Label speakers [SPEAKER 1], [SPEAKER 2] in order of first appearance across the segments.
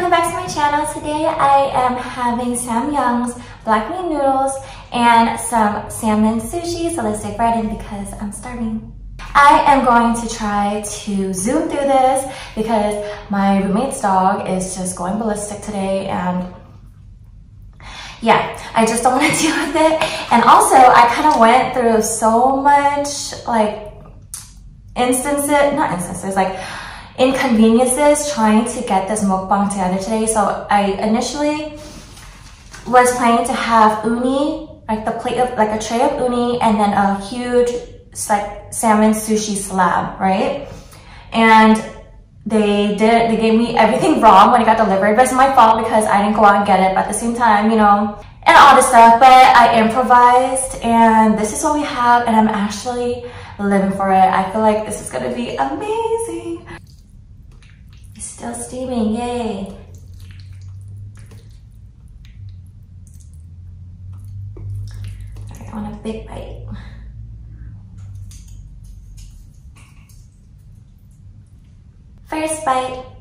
[SPEAKER 1] welcome back to my channel. Today I am having Samyang's black bean noodles and some salmon sushi. So let's dive right in because I'm starving. I am going to try to zoom through this because my roommate's dog is just going ballistic today and yeah, I just don't want to deal with it. And also I kind of went through so much like instances, not instances, like inconveniences trying to get this mukbang together today. So I initially was planning to have uni, like the plate of, like a tray of uni and then a huge like salmon sushi slab, right? And they did, they gave me everything wrong when it got delivered, but it's my fault because I didn't go out and get it, but at the same time, you know, and all this stuff, but I improvised and this is what we have and I'm actually living for it. I feel like this is gonna be amazing. Still steaming, yay. I want a big bite. First bite.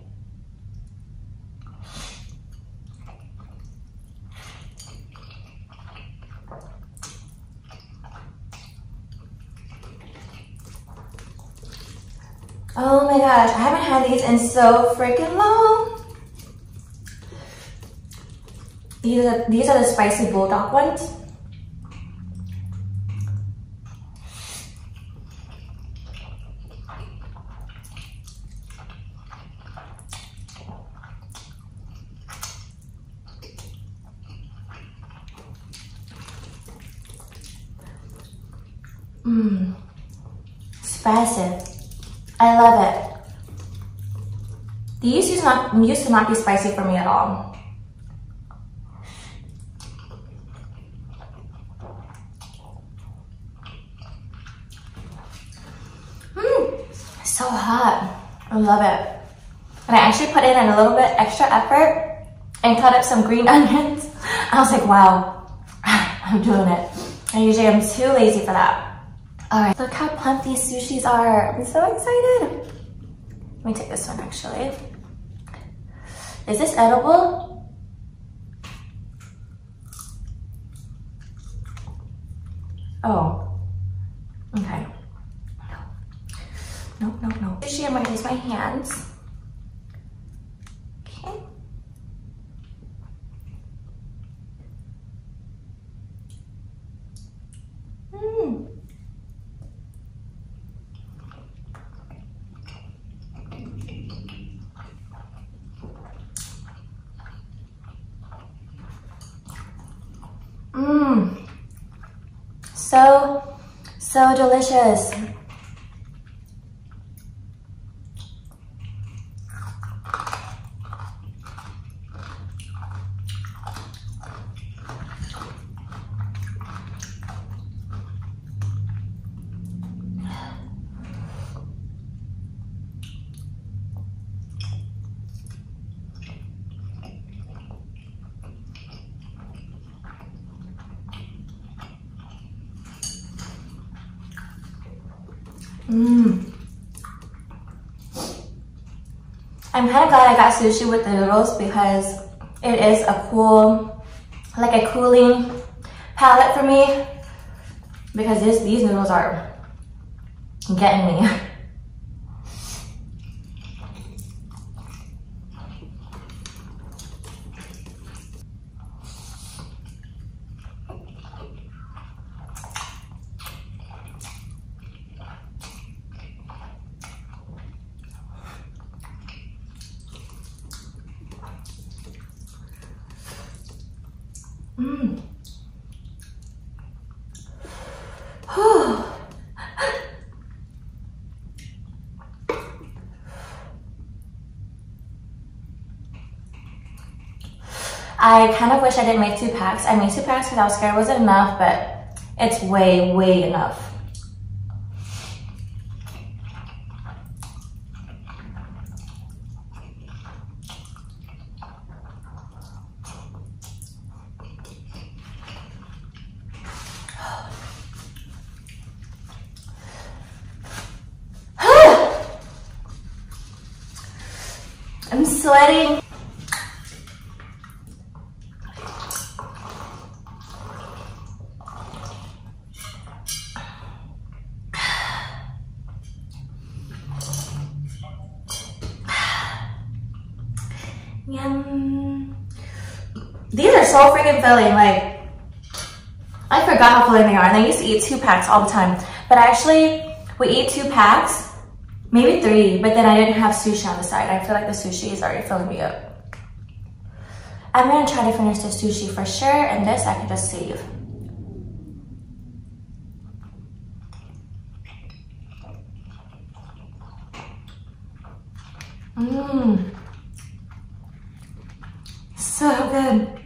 [SPEAKER 1] Oh my gosh, I haven't had these in so freaking long. These are, these are the spicy Buldak ones. Mmm, spicy. I love it. These used, not, used to not be spicy for me at all. Mmm, so hot. I love it. And I actually put in a little bit extra effort and cut up some green onions. I was like, wow, I'm doing it. I usually am too lazy for that. All right, look how plump these sushis are. I'm so excited. Let me take this one actually. Is this edible? Oh, okay. No, no, no, no. Sushi, I'm gonna use my hands. Mmm. So, so delicious. Mmm. I'm kind of glad I got sushi with the noodles because it is a cool, like a cooling palate for me because this, these noodles are getting me. Mm. I kind of wish I didn't make two packs. I made two packs because I was scared it wasn't enough, but it's way, way enough. sweating. Yum. These are so freaking filling. Like, I forgot how filling they are. And I used to eat two packs all the time. But actually, we eat two packs maybe three, but then I didn't have sushi on the side. I feel like the sushi is already filling me up. I'm gonna try to finish the sushi for sure, and this I can just save. Mmm. So good.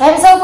[SPEAKER 1] I'm so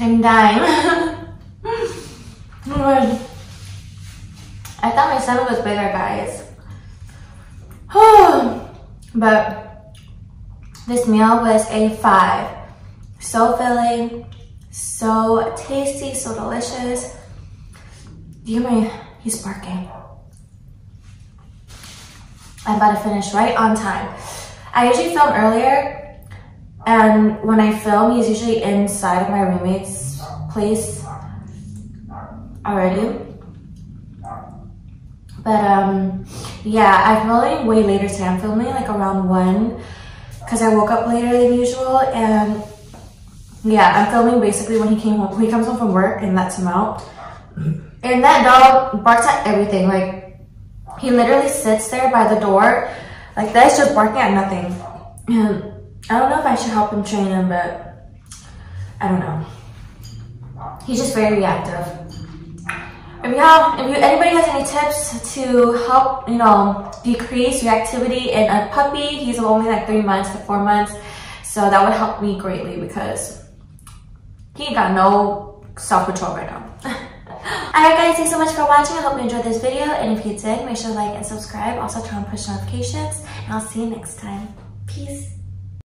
[SPEAKER 1] I'm dying. I thought my stomach was bigger, guys. but this meal was a five. So filling, so tasty, so delicious. You may, he's barking. I'm about to finish right on time. I usually film earlier and when I film, he's usually inside of my roommate's place already. But um, yeah, I'm filming way later today. I'm filming like around one because I woke up later than usual. And yeah, I'm filming basically when he came home. When he comes home from work and lets him out. And that dog barks at everything. Like he literally sits there by the door like this, just barking at nothing. I don't know if I should help him train him, but I don't know. He's just very reactive. If you have, if you, anybody has any tips to help, you know, decrease reactivity in a puppy, he's only like three months to four months, so that would help me greatly because he got no self-control right now. Alright guys, thanks so much for watching. I hope you enjoyed this video. And if you did, make sure to like and subscribe. Also turn on push notifications. And I'll see you next time. Peace.